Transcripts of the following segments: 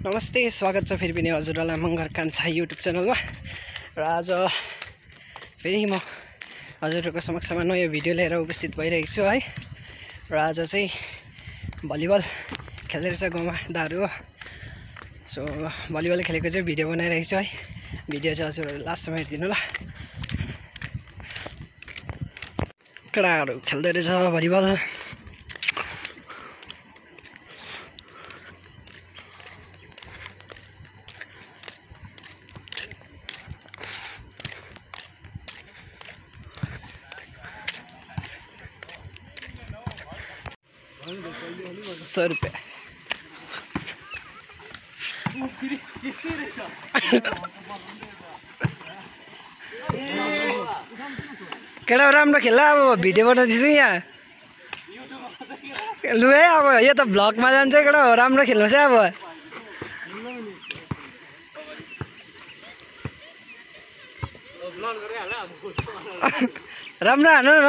नमस्ते स्वागत छ फेरि पनि हजुरहरूलाई मङ्गर कान्छा युट्युब च्यानलमा। र आज फेरि म हजुरहरूको समक्षमा नयाँ भिडियो लिएर उपस्थित भइरहेको छु है। र आज चाहिँ भलिबल खेल्दै रहेछ गाउँमा दाहरू सो भलिबल खेलेको चाहिँ भिडियो बनाइरहेको छु है। भिडियो चाहिँ हजुरहरू लास्टसम्म हेरिदिनु ल केटाहरू खेल्दै रहेछ भलिबल। सौ रुपियाँ केटा राम्रो खेल्ला अब? भिडियो बनाउँदैछु यहाँ। लु है अब, यो त भ्लगमा जान्छ केटा हो राम्रो खेल्नुहोस् है अब। राम्रो हानु न।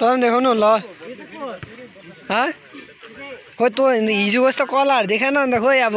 पनि देखाउनु ल। खोइ तँ हिजो कस्तो कलाहरू देखाएन अन्त खोइ अब।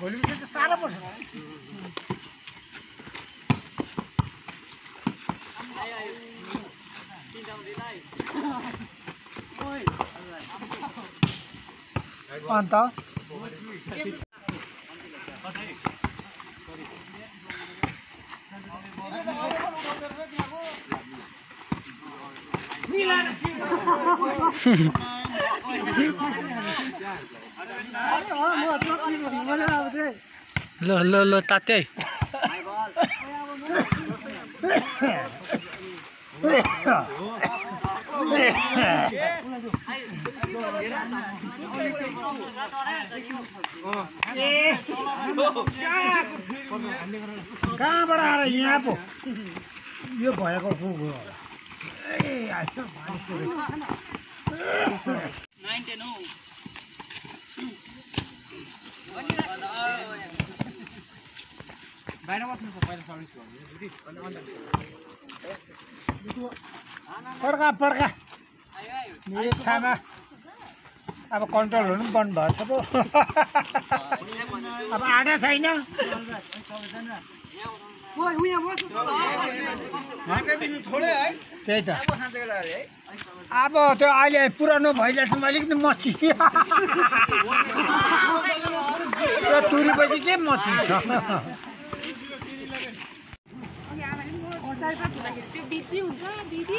भोलि त साह्रो पर्छ अन्त ल ल ल तात्या। कहाँबाट आएर यहाँ पो यो भएको हो ए आयो मानिसको पड्का पड्का अब कन्ट्रोल हुनु पनि बन्द भएछ पो अब आँटा छैन। त्यही त अब त्यो अहिले पुरानो भइरहेछ अलिकति मची त्यो तुरीपछि के मची छ त्यो बिची हुन्छ दिदी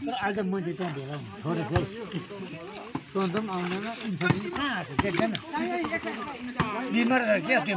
आज मान्छे त्यहाँ भेला छोडेको तँ त पनि आउँदैन इन्फर्मेसन कहाँ आएको देख्दैन बिमार छ क्या त्यो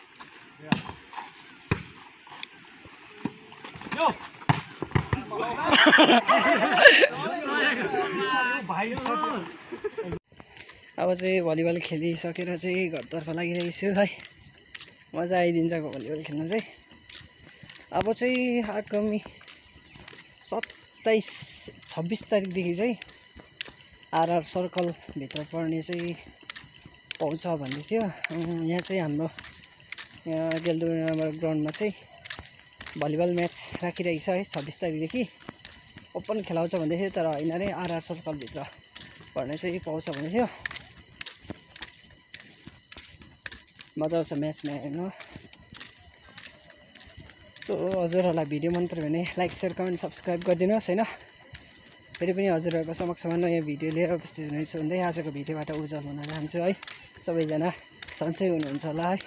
अब चाहिँ भलिबल खेलिसकेर चाहिँ घरतर्फ लागिरहेको छु है। मजा आइदिन्छ भलिबल खेल्नु चाहिँ। अब चाहिँ आगामी सत्ताइस छब्बिस तारिकदेखि चाहिँ आरआर सर्कलभित्र पर्ने चाहिँ पाउँछ भन्दै थियो। यहाँ चाहिँ हाम्रो यहाँ गेलदुर नम्बर ग्राउन्डमा चाहिँ भलिबल म्याच राखिरहेको छ है छब्बिस तारिकदेखि। ओपन खेलाउँछ भन्दै थियो तर होइन रे आरआर सर्कलभित्र पर्ने चाहिँ पाउँछ भन्दै थियो मजा आउँछ म्याचमा हेर्नु। सो हजुरहरूलाई भिडियो मन पऱ्यो भने लाइक सेयर कमेन्ट सब्सक्राइब गरिदिनुहोस् होइन? फेरि पनि हजुरहरूको समक्षमा नयाँ भिडियो लिएर उपस्थित हुनेछु भन्दै आजको भिडियोबाट उज्जवल हुन चाहन्छु है। सबैजना सन्चै हुनुहुन्छ होला है।